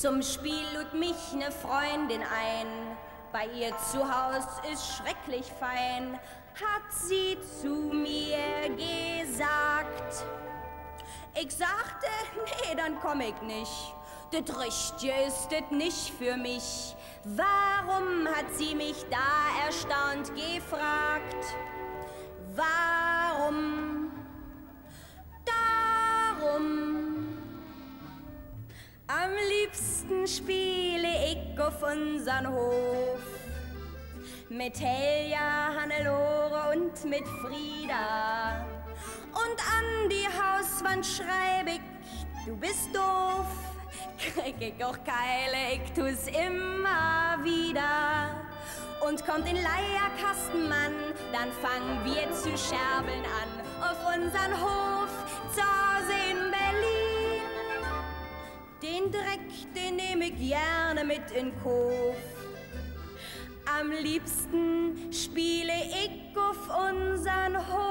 Zum Spiel lud mich ne Freundin ein. Bei ihr zu Haus ist schrecklich fein, hat sie zu mir gesagt. Ich sagte, nee, dann komm ich nicht. Das Richtige ist das nicht für mich. Warum hat sie mich da erstaunt gefragt? Am liebsten spiele ich auf unseren Hof. Mit Helja, Hannelore und mit Frieda. Und an die Hauswand schreibe ich, du bist doof. Krieg ich auch Keile, ich tu's immer wieder. Und kommt in Leierkastenmann, dann fangen wir zu scherbeln an. Auf unseren Hof, Den Dreck, den nehme ich gerne mit in Kof. Am liebsten spiele ich auf unseren Hof.